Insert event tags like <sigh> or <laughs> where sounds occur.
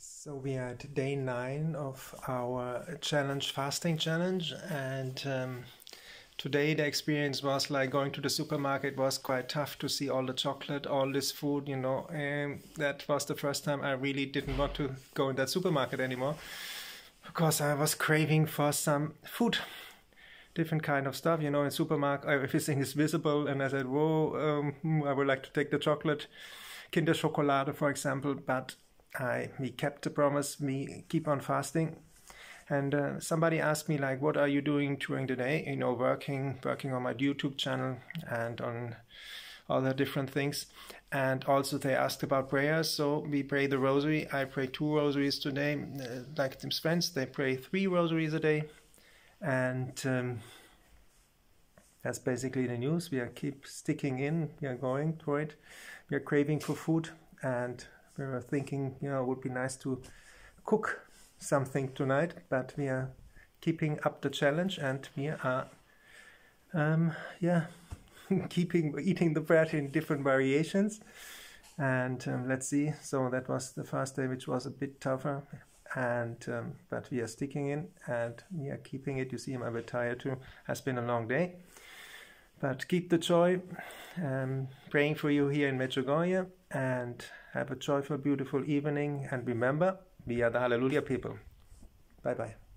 So we are at day nine of our challenge fasting challenge, and um, today the experience was like going to the supermarket was quite tough to see all the chocolate, all this food. You know, and that was the first time I really didn't want to go in that supermarket anymore because I was craving for some food, different kind of stuff. You know, in supermarket everything is visible, and I said, "Whoa, um, I would like to take the chocolate." Kinder Schokolade, for example, but I we kept the promise. We keep on fasting. And uh, somebody asked me like, "What are you doing during the day?" You know, working, working on my YouTube channel and on other different things. And also they asked about prayers. So we pray the rosary. I pray two rosaries today. Uh, like Tim's friends, they pray three rosaries a day. And um, that's basically the news. We are keep sticking in. We are going for it. We are craving for food and we were thinking, you know, it would be nice to cook something tonight, but we are keeping up the challenge and we are, um, yeah, <laughs> keeping eating the bread in different variations. And um, let's see. So that was the first day, which was a bit tougher, and um, but we are sticking in and we are keeping it. You see, I'm a bit tired too. Has been a long day, but keep the joy. Um, praying for you here in Medjugorje and have a joyful, beautiful evening. And remember, we are the Hallelujah people. Bye bye.